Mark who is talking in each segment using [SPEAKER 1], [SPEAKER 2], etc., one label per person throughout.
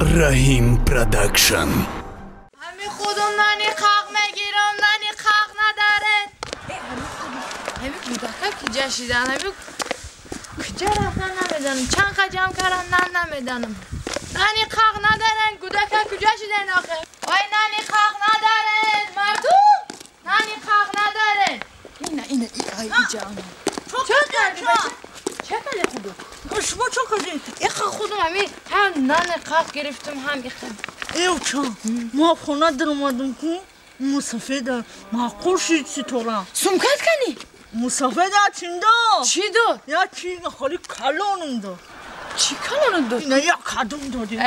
[SPEAKER 1] رحیم پرودکشن
[SPEAKER 2] همین خودم نانی قاق میگیرم نانی قاق نداره همین کودکا کی جشیدن همین کجا رفتن نمیدانم چند خجم کردن نه نمیدانم نانی قاق ندارن کودکا کجا شدن آخه وای نانی قاق ندارن مردم نانی قاق ندارن اینه اینه ای جان چه کردی بچه چه کردی خودو
[SPEAKER 3] شما چه کردی؟
[SPEAKER 2] ایخه خودم همین هم نان قاق گرفتم هم ایخه
[SPEAKER 3] ایو چه ما خونه در اومدم که مسافر معقول شد چطورم
[SPEAKER 2] سمکت کنی؟
[SPEAKER 3] مسافر چیندا
[SPEAKER 2] چی دو؟
[SPEAKER 3] یا چی؟ خالی کلانم دا
[SPEAKER 2] چی کلانم دو؟
[SPEAKER 3] نه یا کدوم دادی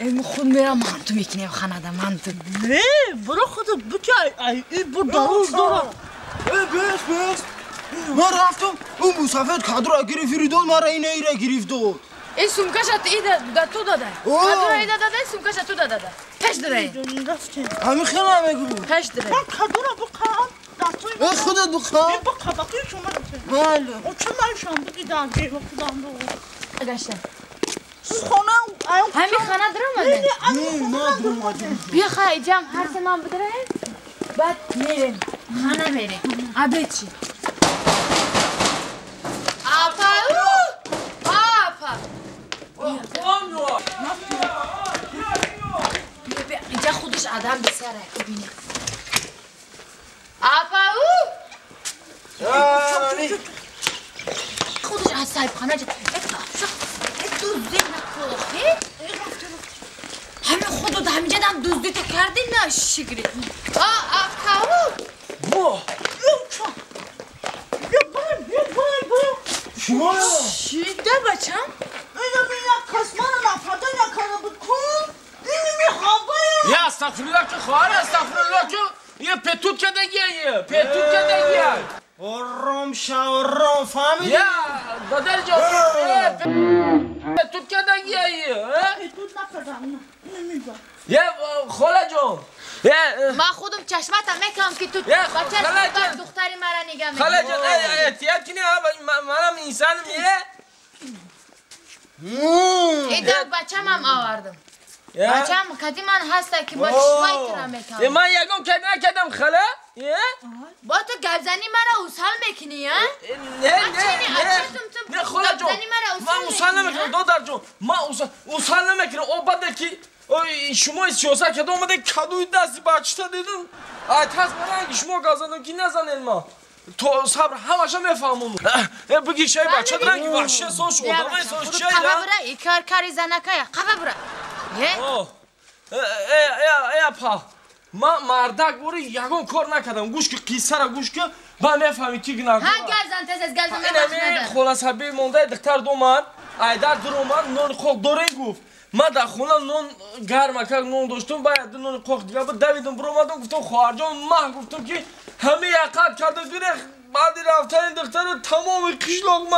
[SPEAKER 2] ام خود میرم من تو می‌کنیم خانه ده من تو.
[SPEAKER 3] نه برو خود بچه ای بر دروز دارم
[SPEAKER 4] ای بس بس. من رفتم اون مسافر کادر را گرفت داد مرا اینه ایره گرفت داد
[SPEAKER 2] این سمکش ات ایده دا تو داده. کدو ایده داده سمکش تو داده پش داره
[SPEAKER 4] همین خیلی نمیگو
[SPEAKER 2] پش داره
[SPEAKER 3] من را بخوام
[SPEAKER 4] ای خودت بخواه
[SPEAKER 3] این با طبقه شما
[SPEAKER 4] بله.
[SPEAKER 3] او چه من شام بودی در جیب خودم دو
[SPEAKER 2] گشتم
[SPEAKER 3] خونه
[SPEAKER 2] همین خانه در اومده.
[SPEAKER 4] نه ما در اومدیم
[SPEAKER 2] بیا خواهی جام هر سه من بدره بعد میریم. خانه میریم. عبه چی آپا او آپا بیا بیا آدم بسره ببینه آپا او خودش از صاحب خانه جا دو ذهن کلاخه همه خودو در همینجا دم دزدی تو کردی نه شگری آ آ کارو
[SPEAKER 4] با
[SPEAKER 3] بیا باید بیا باید بیا
[SPEAKER 4] شما؟
[SPEAKER 2] چی ده بچم
[SPEAKER 5] استغفرالله که خواهر استغفرالله که یه پتوت که دیگه یه پتوت که دیگه
[SPEAKER 4] شا آرام فهمیدی؟
[SPEAKER 5] یا دادر جا پتوت که دیگه یه
[SPEAKER 3] دود نکردم میگم
[SPEAKER 5] یه خاله جان.
[SPEAKER 2] ما خودم چشمتم می‌کنم که تو بچه
[SPEAKER 5] خاله.
[SPEAKER 2] دختری مرا نگاه
[SPEAKER 5] خاله
[SPEAKER 2] می‌کنی
[SPEAKER 5] جان احتیاط کنی منم انسانم یه.
[SPEAKER 2] این دو بچم هم آوردم. بچم کدی من هسته که با چشمای ترا
[SPEAKER 5] یه
[SPEAKER 2] می‌کنم
[SPEAKER 5] من یکم که نکردم خاله یه
[SPEAKER 2] با تو گبزنی مرا اوسال می‌کنی ها
[SPEAKER 5] نه نه نه نه
[SPEAKER 2] گبزنی مرا
[SPEAKER 5] من
[SPEAKER 2] اوسال
[SPEAKER 5] نمی‌کنم دادر جان من اوسال نمی‌کنم او بعد که شما سیاست کرده اومده کدوی دستی بچه دیدن آیت هست من اگه شما گازنم که نزنین ما تو صبر همشا می‌فهمم بگی شای بچه درنگی وحشه سو شو
[SPEAKER 2] بیا
[SPEAKER 5] دامه
[SPEAKER 2] بچه
[SPEAKER 5] سو
[SPEAKER 2] خودت
[SPEAKER 5] شای
[SPEAKER 2] قبه
[SPEAKER 5] دا
[SPEAKER 2] بره ای کار کاری زنکه قبه یه
[SPEAKER 5] ای ای ای پا ما مردک بوری یگون کار نکردم گوش که قیصه را گوش که با می‌فهمی کی گناه
[SPEAKER 2] ها گزن تز از گزن
[SPEAKER 5] اینمی
[SPEAKER 2] نمیخ
[SPEAKER 5] خلاص حبی مونده دختر دومن ایدر درومن نون خوک دوره گفت ما در خونه نون گرم کرد نون داشتم باید نون خوک دیگه بود دویدم برو اومدم گفتم خواهر جان ماه گفتم که همه یقت کرده بیره بعدی رفتن این دختر تمام قشلاق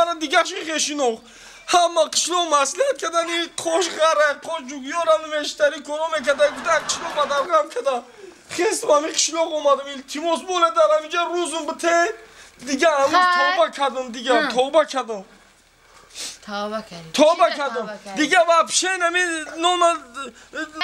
[SPEAKER 5] همه قشلاق مسئولیت کردن این خوش غره خوش جوگیارم مشتری کنم می‌کرده گفته قشلاق بدم کده خستم همه قشلاق اومدم این تیموس بوله دارم اینجا روزم بته دیگه امروز
[SPEAKER 2] خیر.
[SPEAKER 5] توبه کردم دیگه توبه کردم
[SPEAKER 2] توبه کردی.
[SPEAKER 5] توبه کردم.
[SPEAKER 2] کردی؟
[SPEAKER 5] دیگه وابشه نمی نوم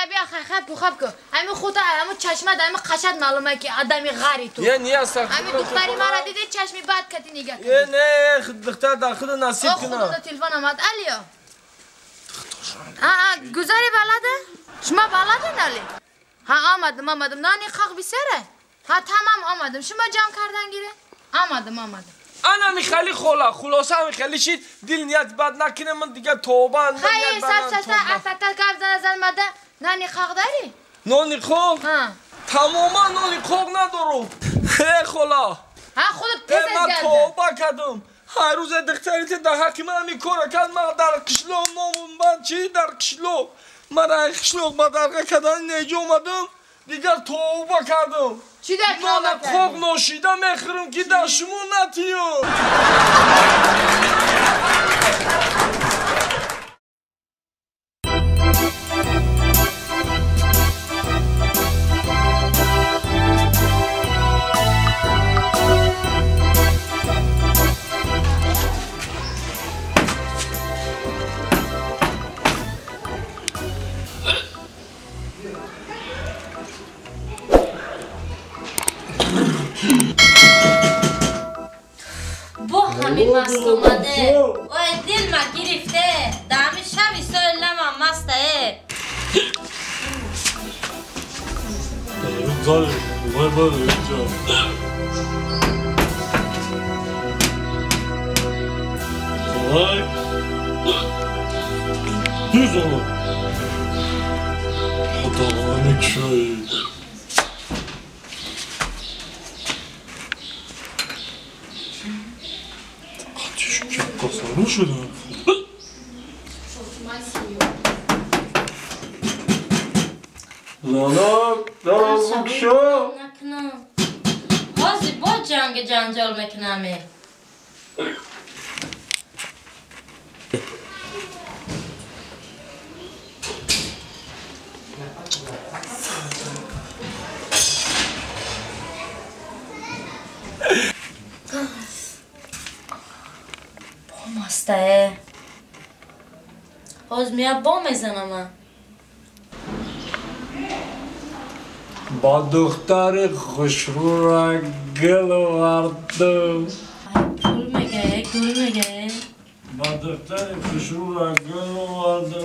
[SPEAKER 2] بیا خیر خیر تو خواب کن. همین خودت همین چشمت همین قشت معلومه که آدمی غری تو.
[SPEAKER 5] یه نیه است
[SPEAKER 2] همین دختری مرا دیدی چشمی بد کتی نگاه کردی.
[SPEAKER 5] یه نه دختر در خود نصیب کنه.
[SPEAKER 2] تلفن آمد. الیا. آه گذاری بلده؟ شما بلده نالی؟ ها آمدم آمدم. نانی خاق بیسره ها تمام آمدم. شما جمع کردن گیره؟ آمدم آمدم.
[SPEAKER 5] انا میخلی خولا خلاصه میخلی شید دل نیت بد نکنه من دیگه توبه اندم
[SPEAKER 2] خیلی سب ستا افتتا کف زن زن مده نانی خاق داری؟
[SPEAKER 5] نانی خوک
[SPEAKER 2] ها.
[SPEAKER 5] تماما نانی خوک ندارم. ای خولا.
[SPEAKER 2] ها خودت
[SPEAKER 5] ای
[SPEAKER 2] پس
[SPEAKER 5] من توبه کردم. هر روز دختری که در حق من می‌کنه کرد من در قشلو نامون من چی در قشلو من در قشلو با درگه کردن نیجا اومدم دیگر توبه کردم.
[SPEAKER 2] чӣ
[SPEAKER 5] дар
[SPEAKER 2] кор
[SPEAKER 5] накард? Имона коғ ношида мехӯрам ки
[SPEAKER 6] дар шумо натиём. Mastumade. Oe dilma girifte. Damişami söylema mastae.
[SPEAKER 7] Yukarı, yukarı böyle yiyeceğim. Kolay. Düz olun. O da aynı. Послушай, ну. Lalak,
[SPEAKER 6] lalak, şok. Hazi bo cange cange olmak nami. باز میاد با میزنم
[SPEAKER 7] با دختر خوشرو را گل آوردم
[SPEAKER 6] پول میگه گل میگه
[SPEAKER 7] با دختر خوشرو را گل آوردم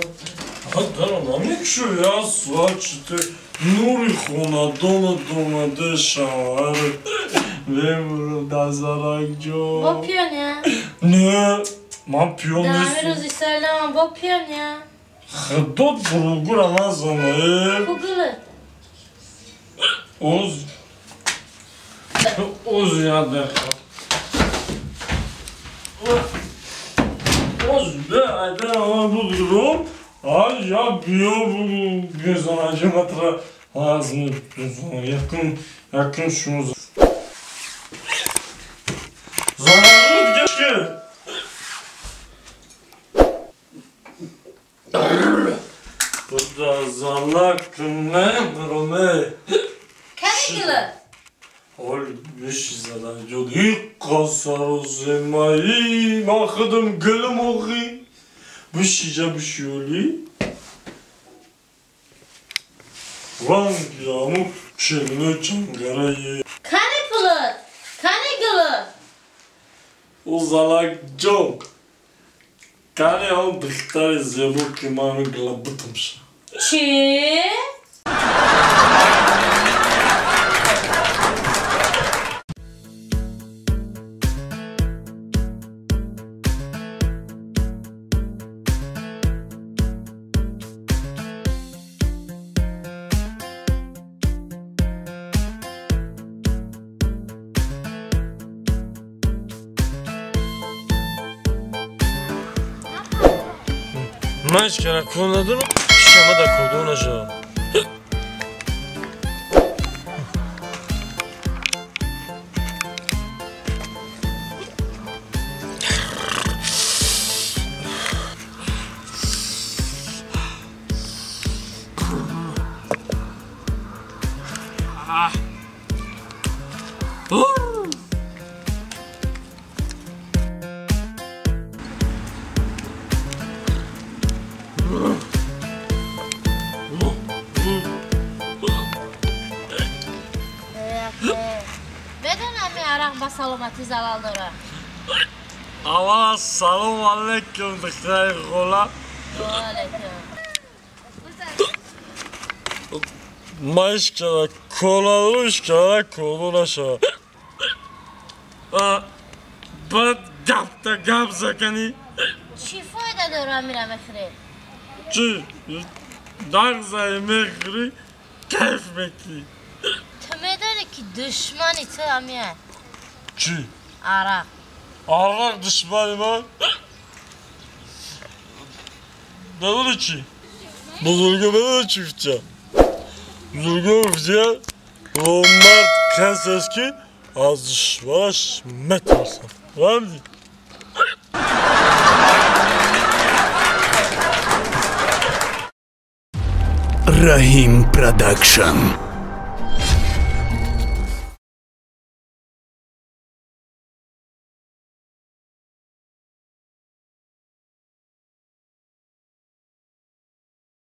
[SPEAKER 7] دارم همین شو یا ساچت نوری خونه دونه دومده شوهر بمرو دزارک
[SPEAKER 6] با
[SPEAKER 7] جو
[SPEAKER 6] پیانیا
[SPEAKER 7] نه من پیون Mampiyonuz.
[SPEAKER 6] Damir uzisarlama bok yiyorsun
[SPEAKER 7] ya. Hıdot bulgur anasını.
[SPEAKER 6] Kukulu.
[SPEAKER 7] Oz. Oz ya de. Oz be ayda ama bu durum. Ay ya biyo bu göz anacım hatıra. Ağzını tutuyorsun. Yakın, yakın şunu. zalaktume rome. Caligula. Olmuş zaten yudhik kasaruzimayı mahkıdım gülüm oği. Bu şişe bu şiyoli. Şey Van yağmur çelme çangarayı. Caligula. Caligula. Uzalak jong. Care on dihtar zebuk imanu glabıtımşa.
[SPEAKER 6] Çi.
[SPEAKER 7] Mas, cara, quando akşama da
[SPEAKER 6] kodun acaba. با سلامتی زلال داره
[SPEAKER 7] اول سلام و علیکم دکتر خولا ما اشکالا کولا رو اشکالا کولا شو با دفتا گم زکنی
[SPEAKER 6] چی فایده داره امیره مخری؟
[SPEAKER 7] چی؟ دنگ زایی مخری کیف میکی
[SPEAKER 6] تو میدانی که دشمانی تو امیره
[SPEAKER 7] Ki?
[SPEAKER 6] Arak.
[SPEAKER 7] Arak düşmanıma ne olur ki? Bozulgumuna da çiftçe. Bozulgumuna onlar kens eski az baş met olsun. Var mı?
[SPEAKER 1] Rahim Production